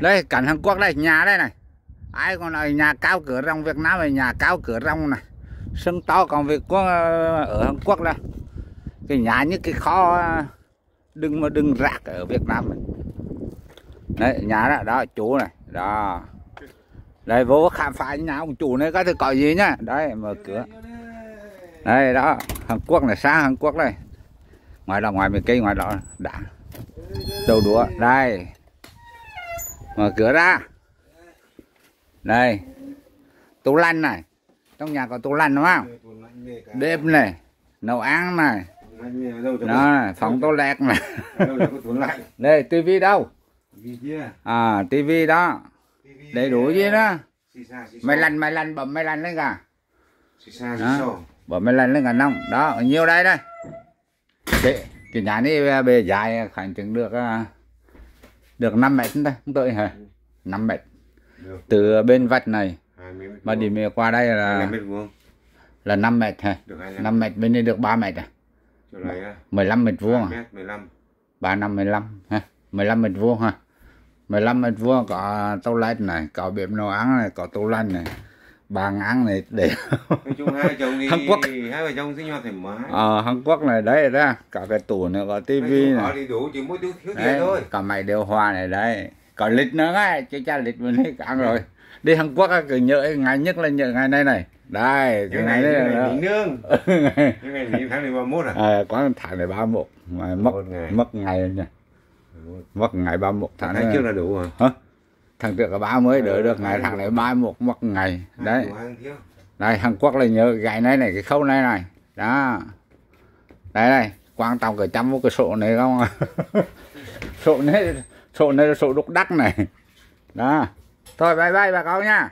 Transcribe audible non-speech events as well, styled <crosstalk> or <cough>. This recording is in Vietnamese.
đây, cảnh Hàn Quốc đây, nhà đây này. Ai còn là nhà cao cửa rong Việt Nam là nhà cao cửa rong này. Sân to còn Việt Quốc ờ, ở Hàn Quốc đây. Cái nhà như cái kho ờ, đừng mà đừng rác ở Việt Nam này. đấy, nhà đó đó, chủ này, đó. Đây, vô khám phá nhà ông chủ này có thể có gì nhá. Đấy, mở cửa. Đây, đó, Hàn Quốc này, xa Hàn Quốc đây. Ngoài đó, ngoài miền cây ngoài đó đã đầu đũa, đây mở cửa ra. Đây. Tủ lạnh này. Trong nhà có tủ lạnh đúng không? Bếp này nấu ăn này. Đó này. Phòng toilet này đây tivi đâu? À tivi đó. Đầy đủ gì đó. Máy lạnh máy lạnh bấm máy lạnh lên cả. Đó. bấm máy lạnh lên cả nông. Đó ở nhiều đây đây. Cái, cái nhà này bề dài khoảng chừng được à, được 5 mét đây không tới hả? 5 mét. Từ bên vách này mà đi về qua đây là là 5 mét hả? 5 mét. Bên đây được 3 mét à? 15 mét vuông à? 3 năm 15 ha 15 mét vuông ha 15 mét vuông có toilet này có bếp nấu ăn này có tủ lạnh này bàn ăn này để Hàn Quốc. hai vợ chồng sinh hoạt thoải mái. Ờ Hàn Quốc này đấy ra cả cái tủ này có tivi này. đi đủ chỉ mỗi thứ thiếu đấy, thôi. có máy điều hòa này đấy. Có lịch nữa ấy chứ cha lịch mình hết cả rồi. Đi Hàn Quốc á, cứ nhớ ngày nhất là nhớ ngày này này. Đây cái ngày này là nghỉ nương. <laughs> Cái ngày nghỉ tháng này ba mốt à? À, có tháng này 31 mà mất ngày. mất ngày rồi nha mất ngày 31 tháng tháng này. trước là đủ à hả thằng trước là 30 đợi Ừ, được ngày thằng đủ. này 31 mất ngày. Đấy. đây Hàn Quốc là nhớ gãy này này cái khâu này này. Đó. Đây đây. Quan trọng cái chăm một cái sổ này không? <laughs> Sổ này sổ này là sổ đục đắc này. Đó. Thôi bye bye bà con nha